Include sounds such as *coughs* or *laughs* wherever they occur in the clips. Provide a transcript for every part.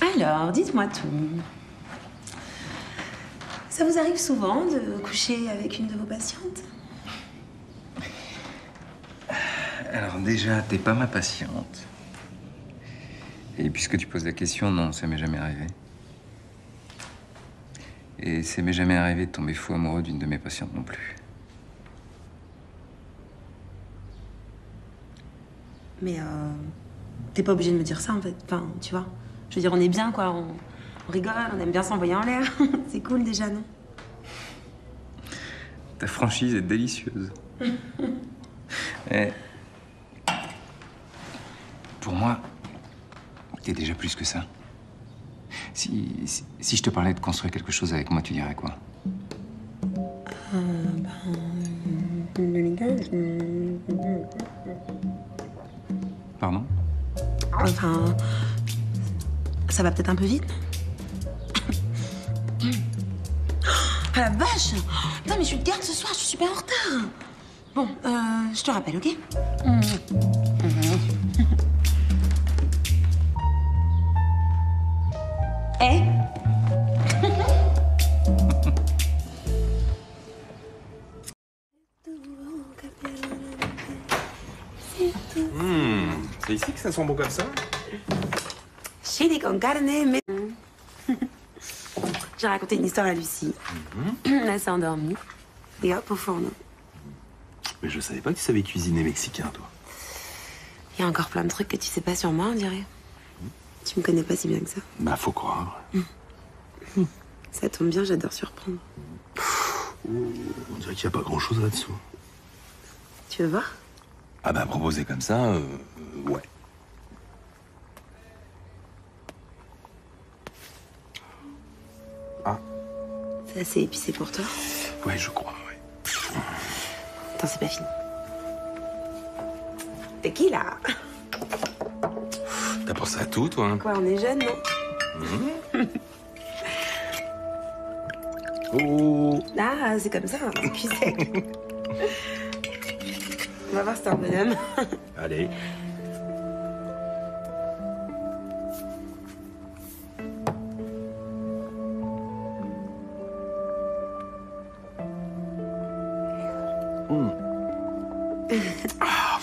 Alors, dites-moi tout. Ça vous arrive souvent de coucher avec une de vos patientes? Alors déjà, t'es pas ma patiente. Et puisque tu poses la question, non, ça m'est jamais arrivé. Et ça m'est jamais arrivé de tomber fou amoureux d'une de mes patientes non plus. Mais euh, t'es pas obligé de me dire ça en fait. Enfin, tu vois. Je veux dire, on est bien quoi. On, on rigole, on aime bien s'envoyer en l'air. *laughs* C'est cool déjà, non? Ta franchise est délicieuse. *laughs* Et pour moi, t'es déjà plus que ça. Si, si, si je te parlais de construire quelque chose avec moi, tu dirais quoi? Pardon? Enfin, ça va peut-être un peu vite. Ah *coughs* la vache Putain, mais je suis de garde ce soir, je suis super en retard. Bon, euh, je te rappelle, ok? Eh? C'est ici que ça sent bon comme ça Chili con carne, mais... *laughs* J'ai raconté une histoire à Lucie. *clears throat* Elle s'est endormie. Et hop, au fourneau. Mais je savais pas que tu savais cuisiner mexicain, toi. Il y a encore plein de trucs que tu sais pas sur moi, on dirait. Tu me connais pas si bien que ça. Bah, faut croire. *laughs* Ça tombe bien, j'adore surprendre. On dirait qu'il y a pas grand-chose là-dessous. Tu veux voir? Ah bah, proposer comme ça, euh, euh, ouais. Ah, C'est assez épicé pour toi. ouais, je crois, ouais. Attends, c'est pas fini. Tequila T'as pensé à tout, toi hein? Quoi, on est jeunes, non? *laughs* Oh Ah, c'est comme ça, cuit sec. *laughs* On va voir si c'est un bonhomme. *laughs* Allez. Ah,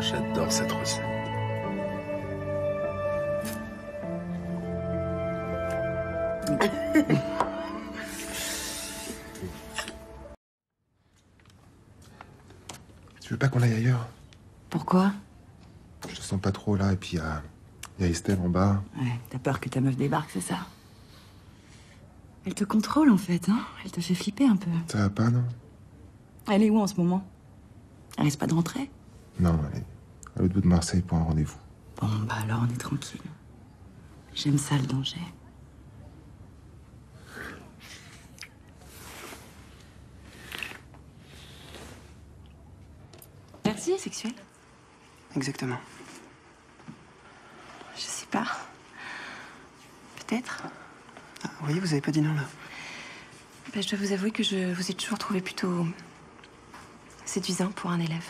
J'adore cette recette. *laughs* Tu veux pas qu'on aille ailleurs? Pourquoi? Je te sens pas trop là, et puis il y a, y a Estelle en bas. Ouais, t'as peur que ta meuf débarque, c'est ça? Elle te contrôle en fait, hein? Elle te fait flipper un peu. Ça va pas, non? Elle est où en ce moment? Elle risque pas de rentrer? Non, elle est à l'autre bout de Marseille pour un rendez-vous. Bon, bah alors on est tranquille. J'aime ça le danger. Merci, sexuel Exactement. Je sais pas. Peut-être. Ah, vous voyez, vous avez pas dit non là. Bah, je dois vous avouer que je vous ai toujours trouvé plutôt séduisant pour un élève.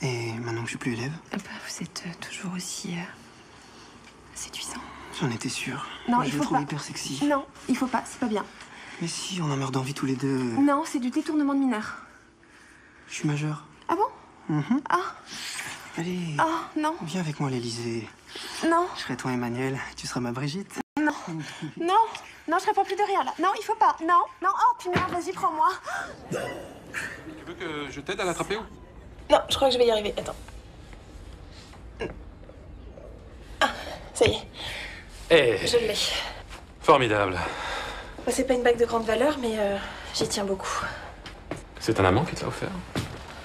Et maintenant que je suis plus élève, bah, vous êtes euh, toujours aussi euh, séduisant. j'en étais sûr. Non, je il le faut trouve pas. hyper sexy. Non, il faut pas, c'est pas bien. Mais si, on en meurt d'envie tous les deux. Non, c'est du détournement de mineur. Je suis majeur. Ah bon Mhm. Ah, Allez, ah, non, viens avec moi à l'Elysée. non, Je serai ton Emmanuel, tu seras ma Brigitte. non, non, je réponds plus de rien là. Non, il faut pas. Non, non, oh, merde, vas-y, prends-moi. Tu veux que je t'aide à l'attraper ou? Non, je crois que je vais y arriver. Attends. Ah, ça y est, Eh, je l'ai. formidable. Bah, c'est pas une bague de grande valeur, mais euh, j'y tiens beaucoup. C'est un amant qui te l'a offert?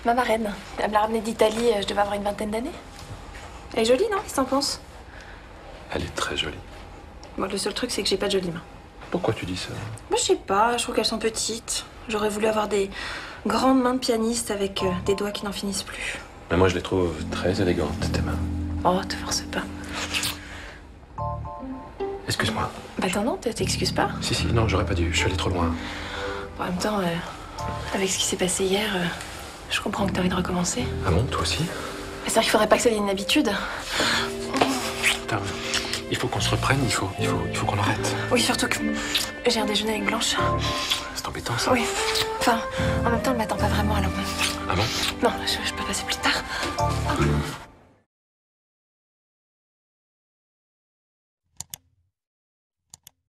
Ma marraine, elle me l'a ramenée d'Italie, euh, je devais avoir une vingtaine d'années. Elle est jolie, non Qu'est-ce que t'en penses? Elle est très jolie. Moi, le seul truc, c'est que j'ai pas de jolies mains. Pourquoi tu dis ça? Moi, je sais pas, je trouve qu'elles sont petites. J'aurais voulu avoir des grandes mains de pianiste avec euh, des doigts qui n'en finissent plus. Mais moi, je les trouve très élégantes, tes mains. Oh, te force pas. Excuse-moi. Bah attends, non, t'excuses pas. Si, si, non, j'aurais pas dû. Je suis allé trop loin. En même temps, euh, avec ce qui s'est passé hier, euh, je comprends que t'as envie de recommencer. Ah bon, toi aussi C'est-à-dire qu'il faudrait pas que ça devienne une habitude. Putain, il faut qu'on se reprenne, il faut, il faut, il faut qu'on arrête. Oui, surtout que j'ai un déjeuner avec Blanche. C'est embêtant, ça. Oui. Enfin, en même temps, elle m'attend pas vraiment, alors... Ah bon? Non, je,